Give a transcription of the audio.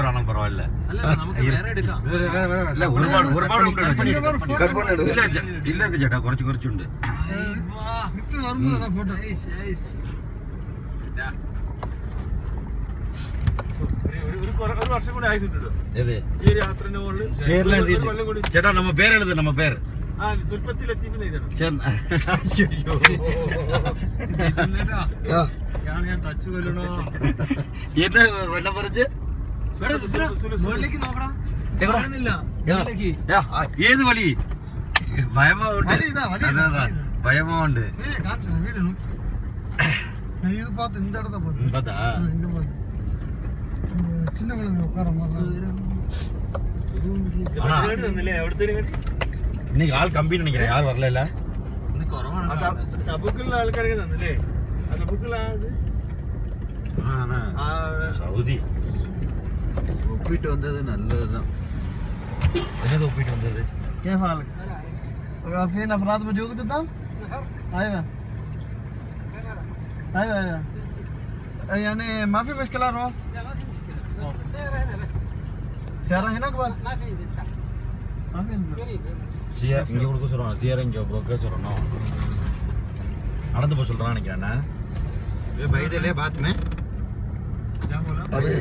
பேர் ஆனாலும் பரவாயில்ல അല്ല നമുക്ക് വേറെ എടുക്കാം இல்ல ഒരുപാട് ഒരുപാട് ഉണ്ട് ചേട്ടാ. കട്ട് പണിയെടു. ഇല്ല ചേ- ഇല്ല ചേട്ടാ കുറച്ച് കുറച്ചുണ്ട് ഇട്ട് വരുമ്പോ ഫോട്ടോ Nice, nice. ഇതാ. ഒരു വർഷം കൂടി ആയിട്ടുണ്ട് ഏത് ഈ ഒരു യാത്രന്റെ മുകളിൽ പേരെല്ലാം ഒരു എഴുതിയിട്ട്. കൊല്ലം കൂടി ചേട്ടാ നമ്മ പേര് എഴുതു നമ്മ പേര് ആ സ്വല്പത്തിൽ എത്തിക്കുന്ന ഏത് വലി ഭയമാ ഉണ്ട് വലി ഇതാ, വലി ഇതാ, അതാ, വലി ഇതാ. ഭയമാ ഉണ്ട് வீடியோ காமிச்சேன் வீடியோ இது பார்த்து இந்த இடத்த பார்த்து பார்த்தா இந்த பார்த்து இந்த சின்ன குழந்தை உட்கார மாதிரி ஆனா ഇങ്ങോട്ട് തന്നില്ലേ എവിടുത്തെ ഇങ്ങോട്ട്? இன்னைக்கு ஆள் கம்மின்னு நினைக்கிறேன் யாரும் வரல ഇന്ന് കുറവാണ് ആ ത- തബുക്കുള്ള ആൾക്കാരൊക്കെ തന്നില്ലേ ആ തബുക്കുള്ള ആള് ആ சவுதி ஒப்பிட்டு வந்தது நல்லதுதான் என்னது ஒப்பிட்டு வந்தது كيف حالك؟ فين افراد موجود قدام؟ ايوه ايوه ايوه يعني ما في مشكله نروح سيارة هناك بس ما في சியா இங்க கொடுக்க சொல்றான் சியர் இங்க கொடுக்க சொல்றான் நடந்து போக சொல்றான் நினைக்கிறேன் பைதலே பாத் மே ഞാൻ പോലാ अभी